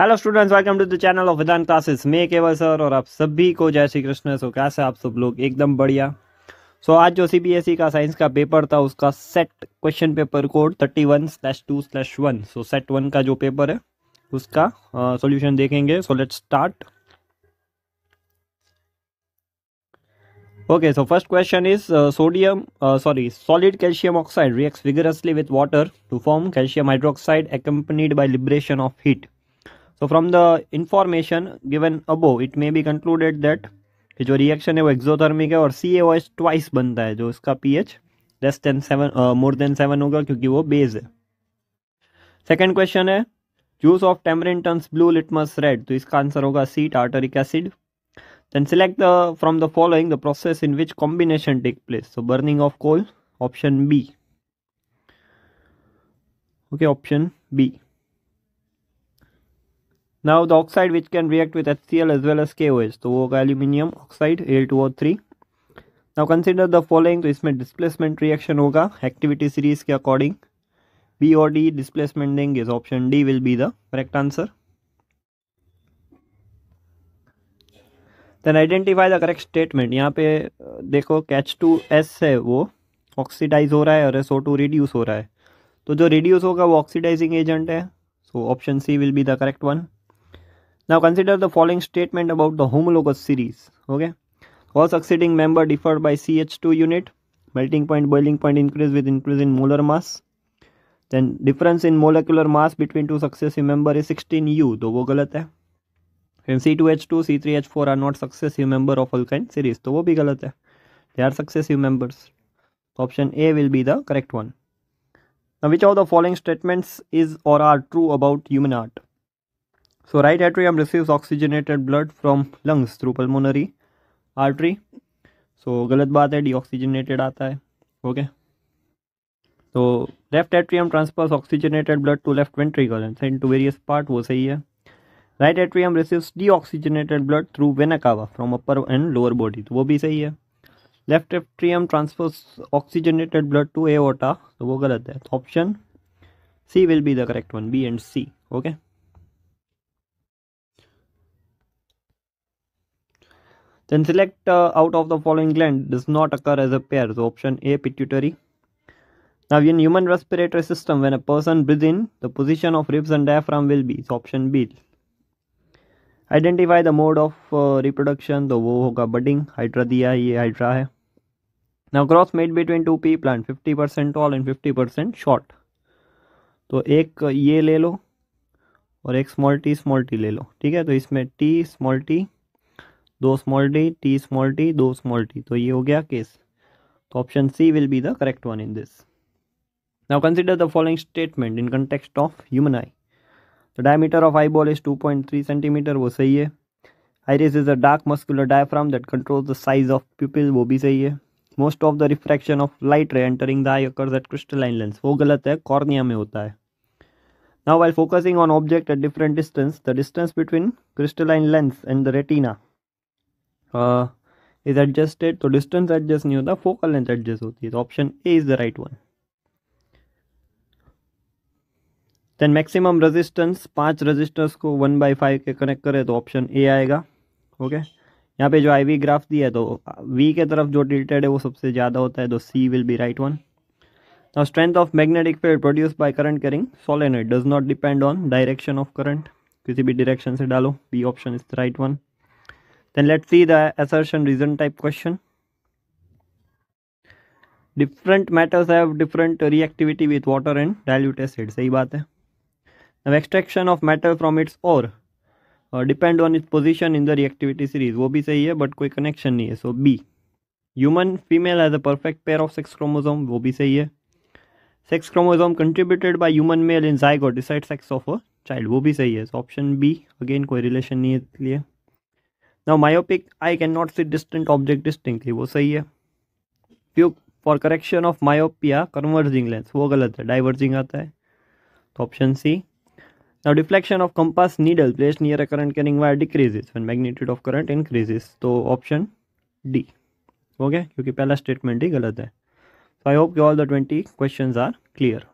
Hello students welcome to the channel of Vidhan classes मैं Keval sir और आप सभी को जय श्री कृष्ण। सो कैसे आप सब लोग? एकदम बढ़िया। सो so, आज जो सीबीएसई e का साइंस का पेपर था उसका set question paper code thirty one slash two slash one so set one का जो पेपर है उसका सॉल्यूशन uh, देखेंगे। So let start first question is uh, sodium, uh, sorry, solid calcium oxide reacts vigorously with water to form calcium hydroxide accompanied by liberation of heat. So from the information given above it may be concluded that कि जो reaction है वो exothermic है और सी ए twice बनता है, जो इसका P H less than seven more than seven होगा क्योंकि वो बेज है। सेकेंड क्वेश्चन है juice of tamarind turns blue litmus red तो इसका आंसर होगा C tartaric acid then select the from the following the process in which combination take place so burning of coal option B okay option B now the oxide which can react oxide which C L as well as K O KOH. तो वो होगा aluminium oxide L two O three now consider the following इसमें displacement reaction होगा activity series के according B O D displacement देंग is option D will be the correct answer then identify the correct statement यहाँ पे, देखो catch to S है वो oxidise हो रहा है और एस ओ टू रिड्यूस हो रहा है। तो जो रिड्यूस होगा वो ऑक्सीडाइजिंग एजेंट है so option C will be the correct one Now consider the following statement about the homologous series okay all succeeding member differed by CH2 unit melting point boiling point increase with increase in molar mass then difference in molecular mass between two successive member is 16 U तो वो गलत है फिर C two H two C three H four are not successive member of alkyne series तो वो भी गलत है they are successive members option A will be the correct one Now, which of the following statements is or are true about human heart? So, right atrium receives oxygenated blood from lungs through pulmonary artery. So, गलत बात है deoxygenated आता है okay तो left atrium transfers oxygenated blood to left ventricle and to various part वो सही है। Right atrium receives deoxygenated blood through vena cava from upper and lower body तो वो भी सही है। Left atrium transfers oxygenated blood to aorta तो वो गलत है। Option C will be the correct one B and C okay then select uh, out of the following gland does not occur as a pair so option a pituitary now in human respiratory system when a person breathes in the position of ribs and diaphragm will be so option b the mode of reproduction तो वो होगा budding hydra दिया ये hydra है now cross made between two pea plant fifty percent tall and fifty percent short तो एक ये ले लो और एक स्मॉल टी स्मॉल टी ले लो ठीक है तो इसमें टी स्मॉल टी दो small T T small T दो स्मॉल टी तो ये हो गया केस तो option C will be the correct one in this now consider the following statement in context of human eye the diameter of eyeball is two point three centimetre वो सही है. Eye iris is a dark muscular diaphragm that control the size of pupil वो भी सही है. Most of the refraction of light ray entering the eye occurs at crystal lens वो गलत है कॉर्निया में होता है. Now while focusing on object at different distance the distance between crystalline lens and the retina हाँ, is adjusted तो distance adjust नहीं होता फोकल लेंथ एडजस्ट होती है तो option A is the right one then maximum resistance पाँच resistance को one by five के कनेक्ट करें तो ऑप्शन ए आएगा ओके यहाँ पे जो आई वी ग्राफ दिया है तो वी के तरफ़ जो टिल्टेड है, वो सबसे ज़्यादा होता है तो C will be right one now strength of magnetic field produce by current carrying solenoid does not depend on direction of current किसी भी डायरेक्शन से डालो B option is the right one then let's see the assertion reason type question different metals have different reactivity with water and dilute acid सही बात है now extraction of metal from its ore uh, depend on its position in the reactivity series वो भी सही है but कोई connection नहीं है so B human female has a perfect pair of sex chromosome वो भी सही है sex chromosome contributed by human male in zygote decide sex of a child वो भी सही है so option B again कोई relation नहीं है इसलिए now myopic eye can not see distant object distinctly वो सही है। Few for correction of myopia converging lens वो गलत है। डाइवर्जिंग आता है। तो option C now deflection of compass needle place near a current carrying wire decreases when magnitude of current increases तो ऑप्शन डी ओके क्योंकि पहला स्टेटमेंट ही गलत है। So I hope you all the twenty question are clear